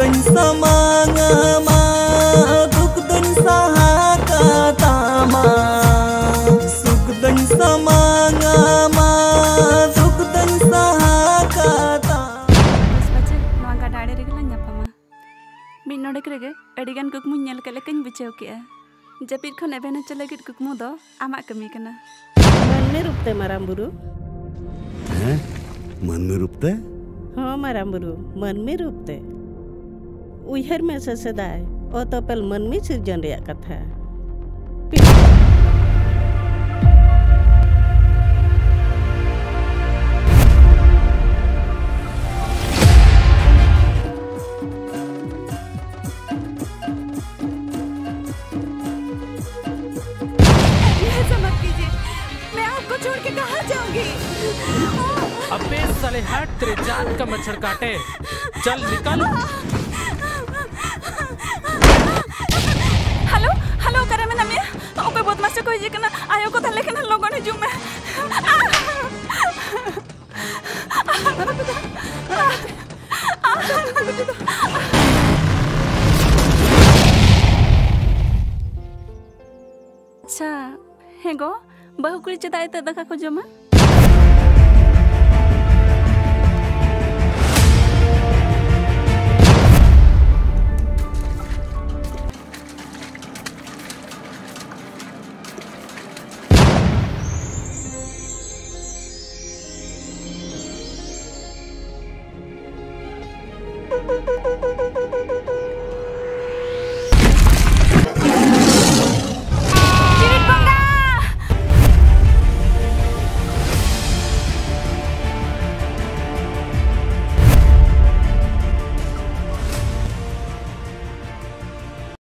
दुख समांगमा दुख दुन सहाकतामा सुख दुन समांगमा दुख दुन सहाकता बस बचे नवा गाडाड़े रेगे ला nyapama mi nodek rege adigan kukmu nyel kale kany bucheu kia japit khon evena chalagit kukmu do amak kami kana Manme rupte marang buru. हैं मन में रुपते हाँ marang buru, manme rupte. Uihar में से सदाय ओ तो पल मन में सिरजन रया कथा. अबे साले हट का मच्छर काटे चल निकल आयो को था लेकिन लोगों ने जुमे अच्छा हेगो बहु कुड़ी चेदा दका को जमा Thank you.